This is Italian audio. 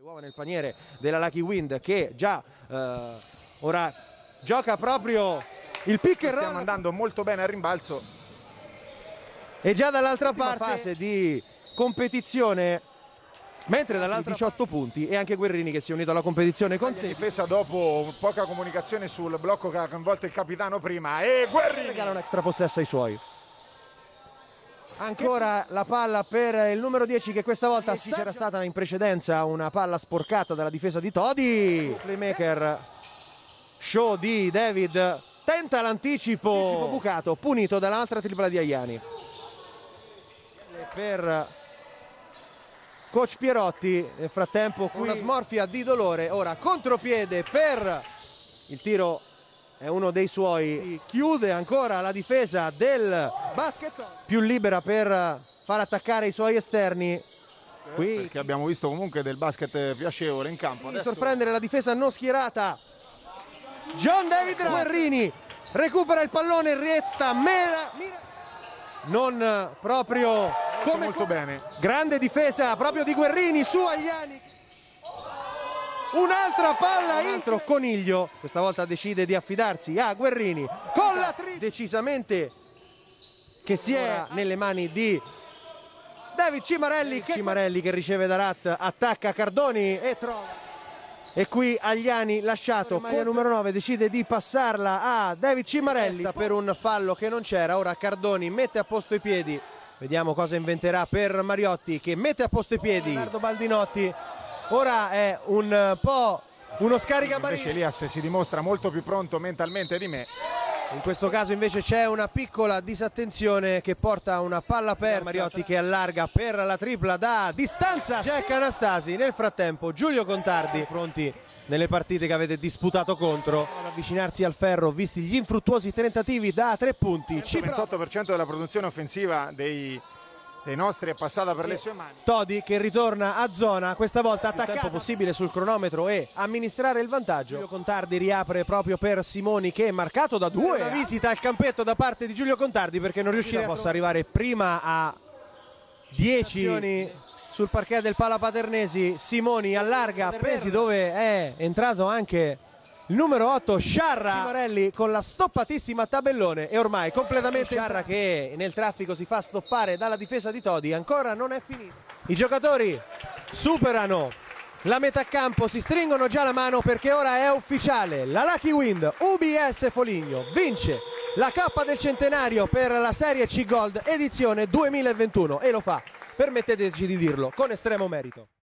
Le uova nel paniere della Lucky Wind che già eh, ora gioca proprio il pick and Stiamo andando molto bene al rimbalzo. e già dall'altra parte fase di competizione mentre dall'altra 18 punti e anche Guerrini che si è unito alla competizione con 16 difesa dopo poca comunicazione sul blocco che ha coinvolto il capitano prima. E Guerrini regala un extra possesso ai suoi ancora la palla per il numero 10 che questa volta sì, c'era stata in precedenza una palla sporcata dalla difesa di Todi. Playmaker show di David. Tenta l'anticipo. Bucato punito dall'altra tripla di Aiani. Per coach Pierotti nel frattempo qui una smorfia di dolore ora contropiede per il tiro è uno dei suoi. Chiude ancora la difesa del basket. Più libera per far attaccare i suoi esterni. Qui perché abbiamo visto comunque del basket piacevole in campo. Adesso sorprendere la difesa non schierata. John David Guerrini recupera il pallone resta mera, mira. Non proprio come molto bene. grande difesa proprio di Guerrini su Agliani un'altra palla intro Coniglio questa volta decide di affidarsi a Guerrini. Con la tri decisamente che si è nelle mani di David Cimarelli che, Cimarelli che riceve da Rat attacca Cardoni e trova. E qui Agliani lasciato maglia numero 9 decide di passarla a David Cimarelli per un fallo che non c'era. Ora Cardoni mette a posto i piedi. Vediamo cosa inventerà per Mariotti che mette a posto i piedi. Leonardo Baldinotti ora è un po' uno Invece scaricabarile Elias si dimostra molto più pronto mentalmente di me. in questo caso invece c'è una piccola disattenzione che porta a una palla persa Mariotti che allarga per la tripla da distanza. Jack Anastasi nel frattempo Giulio Contardi pronti nelle partite che avete disputato contro. Ad avvicinarsi al ferro visti gli infruttuosi tentativi da tre punti. Il prova. 28% della produzione offensiva dei, dei nostri è passata per le sue mani. Todi che ritorna a zona, questa volta attaccato tempo possibile sul cronometro e amministrare il vantaggio. Giulio Contardi riapre proprio per Simoni che è marcato da due. Una visita al campetto da parte di Giulio Contardi perché non riuscirà possa arrivare prima a 10 sul parquet del Pala Paternesi. Simoni allarga Paternesi dove è entrato anche il numero 8 Sciarra. Cimarelli con la stoppatissima tabellone e ormai completamente Sciarra che nel traffico si fa stoppare dalla difesa di Todi ancora non è finito i giocatori superano la metà campo si stringono già la mano perché ora è ufficiale. La Lucky Wind UBS Foligno vince la Coppa del Centenario per la Serie C Gold edizione 2021 e lo fa. Permetteteci di dirlo con estremo merito